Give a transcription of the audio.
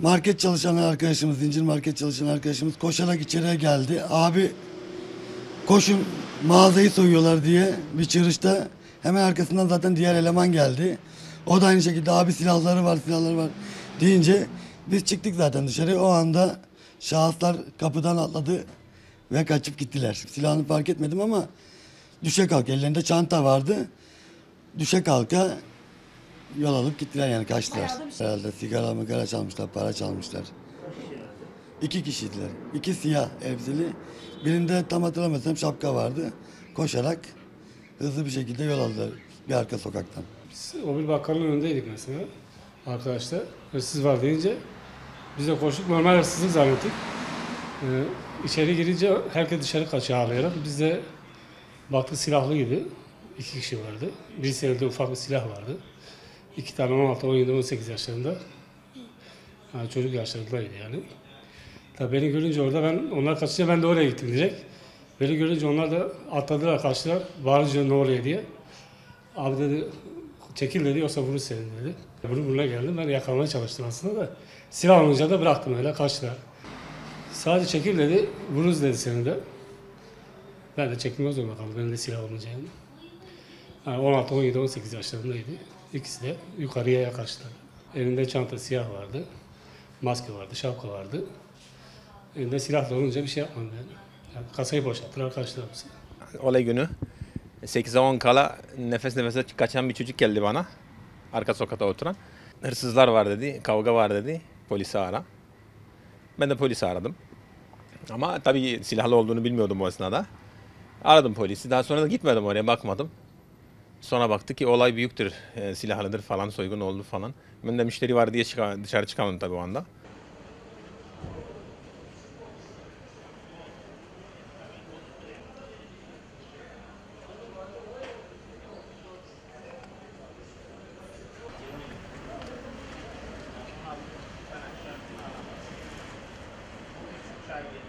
Market çalışan arkadaşımız, zincir market çalışan arkadaşımız koşarak içeriye geldi. Abi koşun mağazayı soyuyorlar diye bir çığırışta hemen arkasından zaten diğer eleman geldi. O da aynı şekilde abi silahları var silahları var deyince biz çıktık zaten dışarı. O anda şahıslar kapıdan atladı ve kaçıp gittiler. Silahını fark etmedim ama düşe kalk ellerinde çanta vardı. Düşe kalka yol alıp gittiler yani kaçtılar. Herhalde sigara mı çalmışlar, para çalmışlar. İki kişiydiler. İki siyah elbiseli. Birinde tam hatırlamıyorsam şapka vardı. Koşarak hızlı bir şekilde yol aldılar bir arka sokaktan. Biz o bir bakkalın önündeydik mesela. Arkadaşlar hırsız var deyince biz de koştuk normal hırsızlık zannettik. Ee, içeri girince herkes dışarı kaçıyor ağlayarak. Biz de baktık silahlı gibi. iki kişi vardı. Birisi elde ufak bir silah vardı. İki tane 16, 17, 18 yaşlarında. Yani çocuk yaşlarındaydı yani. Tabii beni görünce orada ben onlar kaçınca ben de oraya gittim direkt. Beni görünce onlar da atladılar kaçtılar. Bağırınca ne oluyor diye. Abi dedi çekil dedi yoksa vurur seni dedi. Bunu buruna geldim ben yakalamaya çalıştım aslında da. Silah alınca da bıraktım öyle kaçtılar. Sadece çekil dedi vururuz dedi seni de. Ben de çekilmez zorunda kaldım benim de silah olunca yani. yani 16, 17, 18 yaşlarındaydı. İkisi de yukarıya yaklaştılar. Elinde çanta siyah vardı. Maske vardı, şapka vardı. Elinde silah da olunca bir şey yapmadım yani. yani kasayı boşalttılar kaçtılar bize. olay günü 8'e 10 kala nefes nefese kaçan bir çocuk geldi bana. Arka sokakta oturan. Hırsızlar var dedi, kavga var dedi. Polisi ara. Ben de polisi aradım. Ama tabii silahlı olduğunu bilmiyordum o esnada. Aradım polisi. Daha sonra da gitmedim oraya bakmadım. Sonra baktı ki olay büyüktür, e, silahlıdır falan, soygun oldu falan. Ben de müşteri var diye çıka, dışarı çıkamadım tabii o anda. Thank you.